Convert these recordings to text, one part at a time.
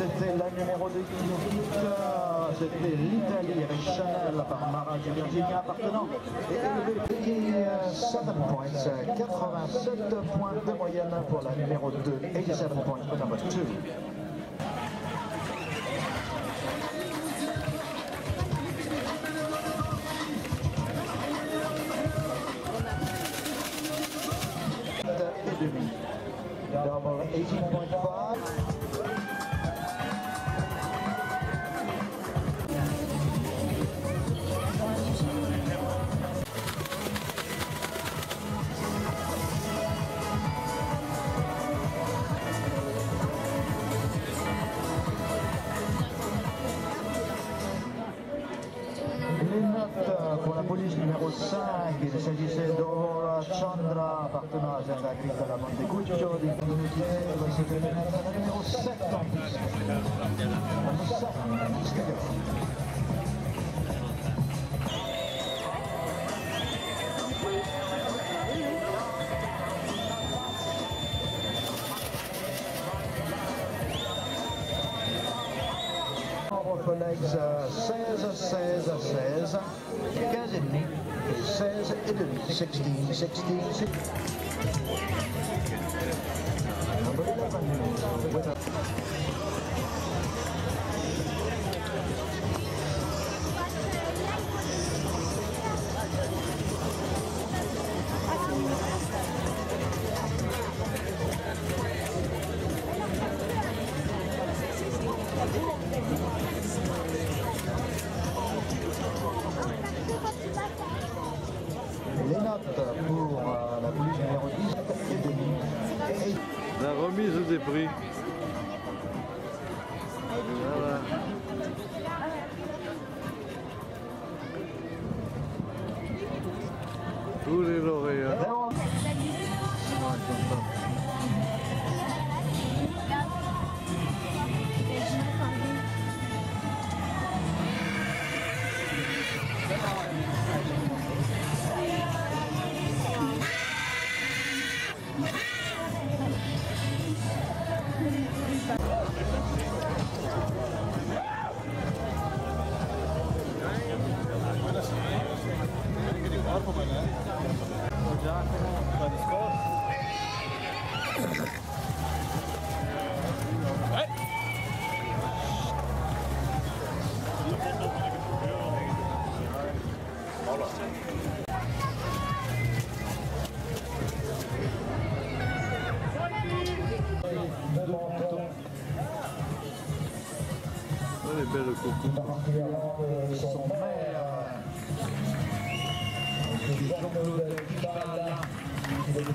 C'était la numéro 2 qui nous quitte. C'était l'Italie avec Chanel par Mara du Virginia appartenant et élevé 7 points, 87 points de moyenne pour la numéro 2, 87 points for number 2. et demi. Double police numéro 5, il s'agissait d'Aurora Chandra, appartenant à Zenga Agricola Montecuccio, di minuti c'était la numéro 7 en plus. Numéro 7, Scaglione. 16, 16, 16, 15 et demi, 16 et demi, 16, 16, 16. Number 11, with a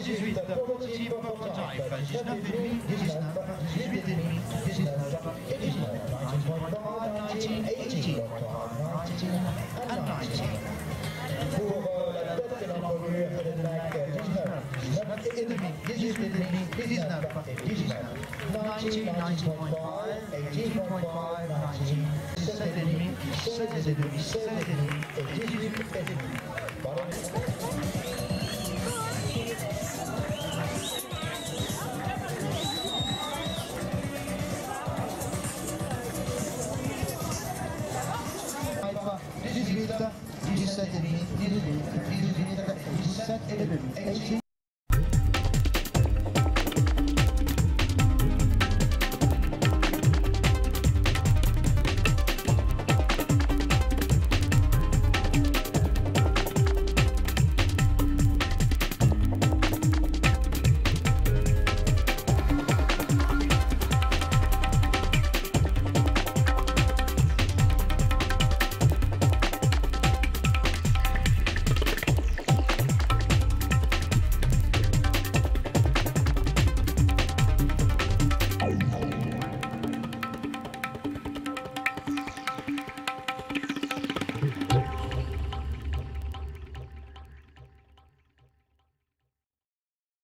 18, 14 19, 19, 18, 19, 18, 19.5, 19, 18, 19, and 19. Voor la tête de l'envolure de Nike 19, 19, 19, 19, 19.5, 18.5, 19, 7,5, 7,5, 7,5, 18, 18. 17 17 17 17 17 17 17 17 17